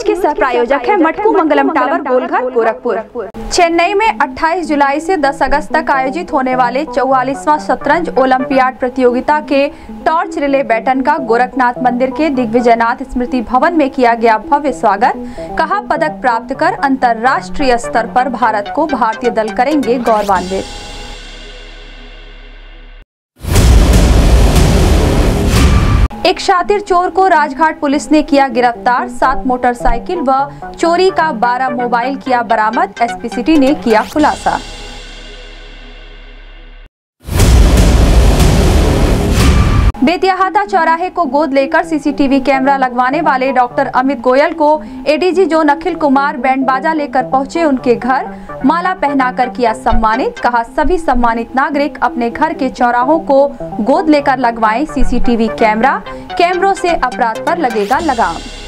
सह प्रायोजक है मटकू मंगलम टावर, गोलघर, गोरखपुर। चेन्नई में 28 जुलाई से 10 अगस्त तक आयोजित होने वाले चौवालीसवां शतरंज ओलंपियाड प्रतियोगिता के टॉर्च रिले बैटन का गोरखनाथ मंदिर के दिग्विजयनाथ स्मृति भवन में किया गया भव्य स्वागत। कहा, पदक प्राप्त कर अंतर्राष्ट्रीय स्तर पर भारत को भारतीय दल करेंगे गौरवान्वित। एक शातिर चोर को राजघाट पुलिस ने किया गिरफ़्तार। सात मोटरसाइकिल व चोरी का 12 मोबाइल किया बरामद। एसपी सिटी ने किया खुलासा। बेतियाहाता चौराहे को गोद लेकर सीसीटीवी कैमरा लगवाने वाले डॉक्टर अमित गोयल को एडीजी जो अखिल कुमार बैंड बाजा लेकर पहुँचे उनके घर, माला पहनाकर किया सम्मानित, कहा, सभी सम्मानित नागरिक अपने घर के चौराहों को गोद लेकर लगवाएँ सीसीटीवी कैमरा, कैमरों से अपराध पर लगेगा लगाम।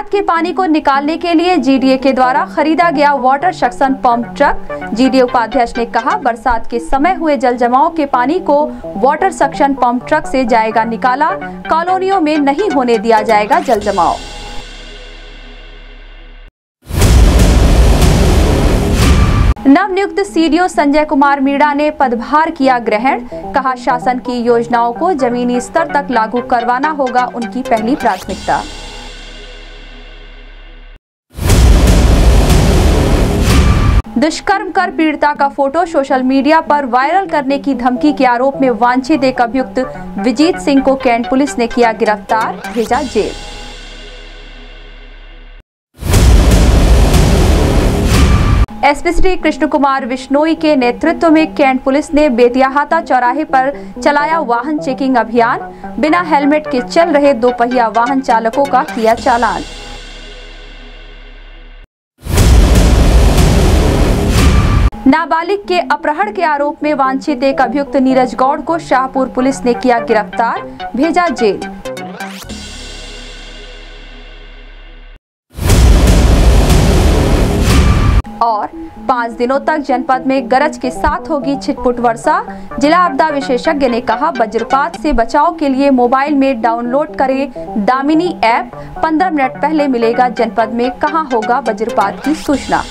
बरसात के पानी को निकालने के लिए जीडीए के द्वारा खरीदा गया water suction pump truck GDA उपाध्यक्ष ने कहा, बरसात के समय हुए जल जमाव के पानी को वाटर सक्शन पंप ट्रक से जाएगा निकाला। कॉलोनियों में नहीं होने दिया जाएगा जल जमाव नव नवनियुक्त सीडीओ संजय कुमार मीणा ने पदभार किया ग्रहण। कहा, शासन की योजनाओं को जमीनी स्तर तक लागू करवाना होगा, उनकी पहली प्राथमिकता। दुष्कर्म कर पीड़िता का फ़ोटो सोशल मीडिया पर वायरल करने की धमकी के आरोप में वांछित एक अभियुक्त विजीत सिंह को कैंट पुलिस ने किया गिरफ़्तार, भेजा जेल। एसपी श्री कृष्ण कुमार विश्नोई के नेतृत्व में कैंट पुलिस ने बेतियाहाता चौराहे पर चलाया वाहन चेकिंग अभियान। बिना हेलमेट के चल रहे दो पहिया वाहन चालकों का किया चालान। नाबालिग के अपहरण के आरोप में वांछित एक अभियुक्त नीरज गौड़ को शाहपुर पुलिस ने किया गिरफ़्तार, भेजा जेल। और पाँच दिनों तक जनपद में गरज के साथ होगी छिटपुट वर्षा, जिला आपदा विशेषज्ञ ने कहा, वज्रपात से बचाव के लिए मोबाइल में डाउनलोड करें दामिनी ऐप। 15 मिनट पहले मिलेगा जनपद में कहाँ होगा वज्रपात की सूचना।